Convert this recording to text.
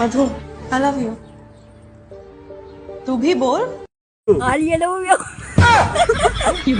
Madhu I love you तू भी बोल. I love you